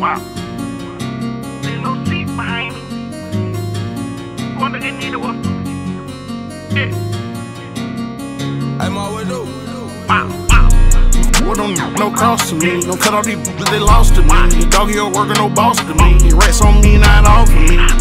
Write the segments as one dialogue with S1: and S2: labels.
S1: Wow. There's no seat behind me. Cuando que need was. Yeah.
S2: I'm always do.
S1: Wow.
S3: What don't no cost to me. Don't cut off these they lost to me. Doggy or worker, no boss to me. Rats on me,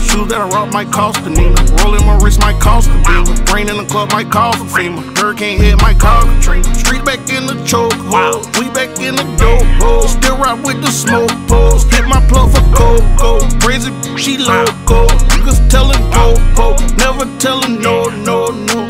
S3: Shoes that I rock might cost a Nina. Rolling my wrist might cost a beamer. Brain in the club might cost a FEMA. Hurricane hit might cause Katrina. Street back in the choke hold. We back in the dope hole. Still ride with the smoke poles. Hit my plug for cocoa. Crazy, she loco. Niggas tellin' go, po. Never tellin' no, no, no.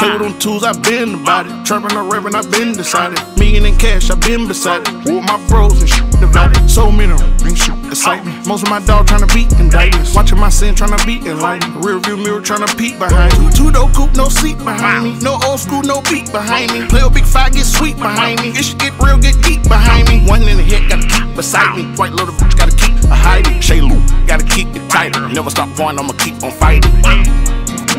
S3: Play with them tools, I been about it. Trapping or rapping, I've been decided. Million in cash, I've been beside it. With my bros and shit divided. So many ain't shit excite me. Oh. Most of my dog tryna beat indictments. Watching my sin tryna beat enlightenment. Rear view mirror tryna peek behind me. Two door coupe, no seat behind me. No old school, no beat behind me. Play a big five, get sweet behind me. It should get real, get deep behind me. One in the head, gotta keep beside me. White little bitch, gotta keep a hiding. Shay Lou, gotta keep it tighter. Never stop going, I'ma keep on fighting.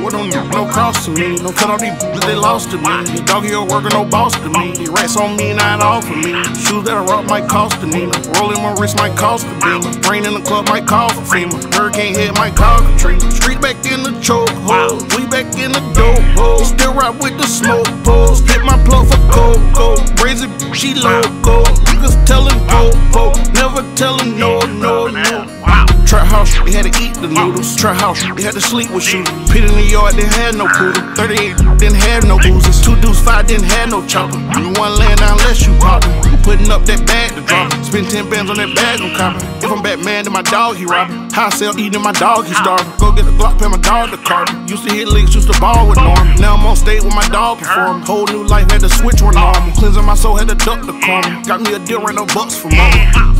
S3: What don't no cross to me. No cut off these bitches, they lost to me. Doggy or worker, no boss to me. Rats on me, not off of me. Shoes that I rock might cost a Nina. Rolling my wrist might cost a beamer. Brain in the club might cost a FEMA. Hurricane hit might cause Katrina. Street back in the choke hold. We back in the dope hole. Still ride with the smoke poles. Hit my plug for cocoa. Brazy, she loco. Niggas tellin' go, po. Never tellin' no, no, no. House, they had to eat the noodles. Trap house, they had to sleep with shooters. Pit in the yard, didn't have no poodle. 38 didn't have no boozes. Two dudes, five didn't have no chopper. You want land down unless you poppin'. You putting up that bag to drop it. Spend 10 bands on that bag, I'm copping. If I'm Batman, then my dog, he robbing. High sell eating my dog, he starving. Go get a Glock, pay my dog the carbon. Used to hit licks, used to ball with Norm. Now I'm on stage with my dog performing. Whole new life, had to switch one normal. Cleansing my soul, had to duck the karma. Got me a deal, ran no bucks for mama.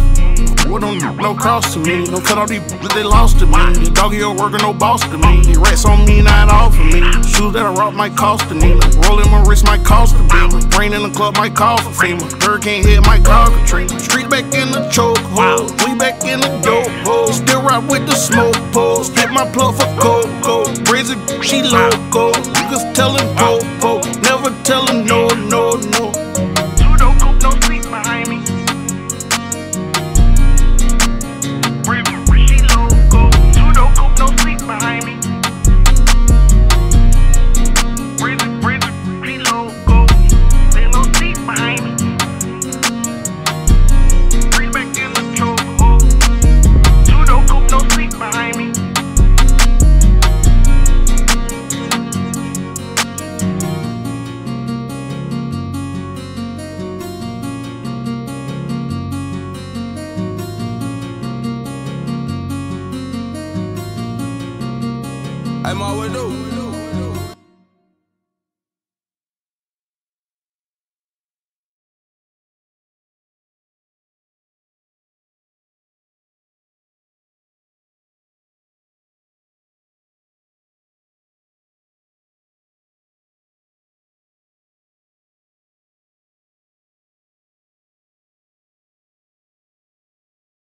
S3: What no cost to me. No cut off these they lost to me. Doggy or worker, no boss to me. Rats on me, not off of me. Shoes that I rock might cost a Nina. Rolling my wrist might cost a beamer. Brain in the club might cost a FEMA. Hurricane hit might cause Katrina. Street back in the choke hold. We back in the dope hole. Still ride with the smoke poles. Hit my plug for cocoa. Brazy, she loco. Niggas tellin' go, po. Never
S2: I'm always do.